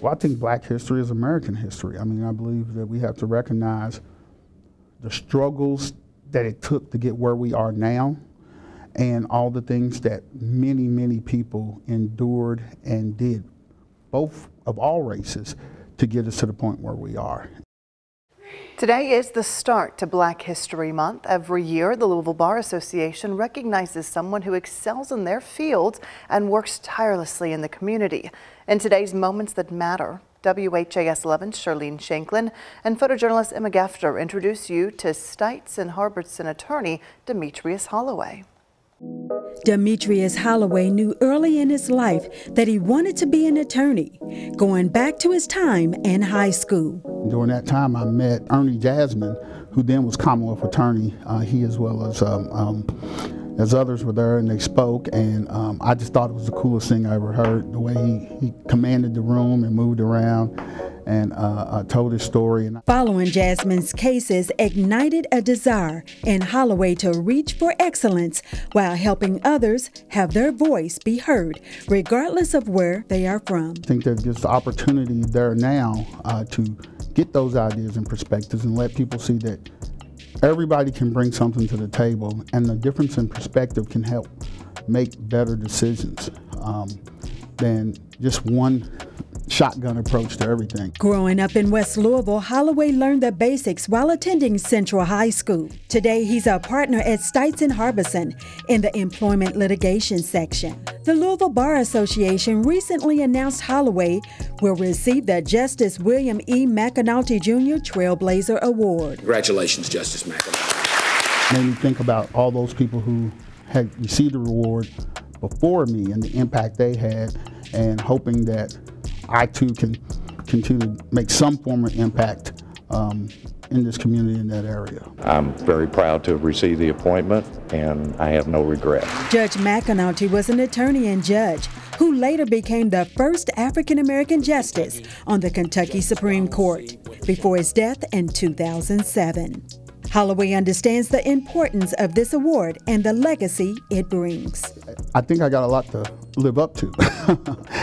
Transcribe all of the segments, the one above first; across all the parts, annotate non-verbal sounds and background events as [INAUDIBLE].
Well, I think black history is American history. I mean, I believe that we have to recognize the struggles that it took to get where we are now and all the things that many, many people endured and did, both of all races, to get us to the point where we are. Today is the start to Black History Month. Every year, the Louisville Bar Association recognizes someone who excels in their field and works tirelessly in the community. In today's Moments That Matter, WHAS 11's Charlene Shanklin and photojournalist Emma Gefter introduce you to Stites and Harbison attorney Demetrius Holloway. Demetrius Holloway knew early in his life that he wanted to be an attorney, going back to his time in high school. During that time, I met Ernie Jasmin, who then was Commonwealth Attorney. Uh, he, as well as um, um, as others, were there, and they spoke. And um, I just thought it was the coolest thing I ever heard. The way he, he commanded the room and moved around and uh, told his story. Following Jasmin's cases ignited a desire in Holloway to reach for excellence while helping others have their voice be heard, regardless of where they are from. I think there's just opportunity there now uh, to get those ideas and perspectives and let people see that everybody can bring something to the table and the difference in perspective can help make better decisions um, than just one shotgun approach to everything. Growing up in West Louisville, Holloway learned the basics while attending Central High School. Today, he's a partner at Stites and Harbison in the employment litigation section. The Louisville Bar Association recently announced Holloway will receive the Justice William E. McAnulty Jr. Trailblazer Award. Congratulations, Justice McAnulty. Made me think about all those people who had received the reward before me and the impact they had, and hoping that I too can continue to make some form of impact um, in this community in that area. I'm very proud to have received the appointment and I have no regret. Judge McAnulty was an attorney and judge who later became the first African American justice on the Kentucky Supreme Court before his death in 2007. Holloway understands the importance of this award and the legacy it brings. I think I got a lot to live up to.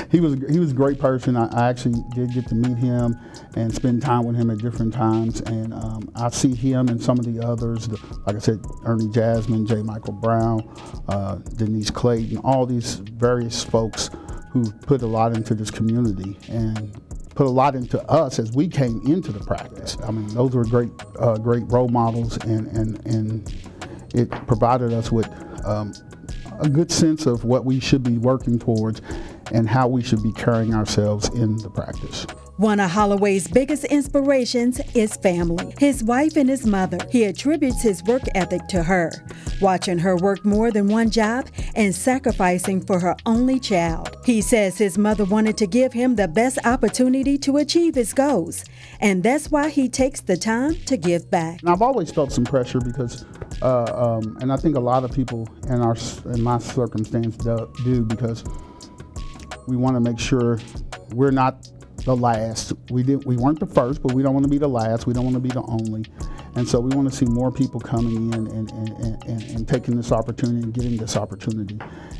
[LAUGHS] he was he was a great person. I, I, actually did get to meet him and spend time with him at different times, and um, I see him and some of the others, the, like I said, Ernie Jasmin, J. Michael Brown, uh, Denise Clayton, all these various folks who put a lot into this community and put a lot into us as we came into the practice. I mean, those were great, uh, great role models, and and and it provided us with um, a good sense of what we should be working towards and how we should be carrying ourselves in the practice. One of Holloway's biggest inspirations is family, his wife and his mother. He attributes his work ethic to her, watching her work more than one job and sacrificing for her only child. He says his mother wanted to give him the best opportunity to achieve his goals, and that's why he takes the time to give back. I've always felt some pressure because, uh, um, and I think a lot of people in our in my circumstance do, do because we want to make sure we're not the last. We didn't. we weren't the first, but we don't want to be the last. We don't want to be the only. And so we want to see more people coming in and, and, and, and, taking this opportunity and getting this opportunity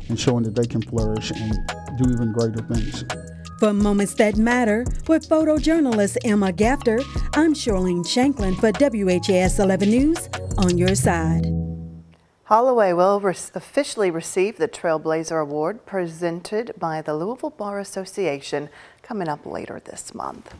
and showing that they can flourish and do even greater things. For Moments That Matter with photojournalist Emma Gefter, I'm Charlene Shanklin for WHAS 11 News on your side. Holloway will re officially receive the Trailblazer Award presented by the Louisville Bar Association coming up later this month.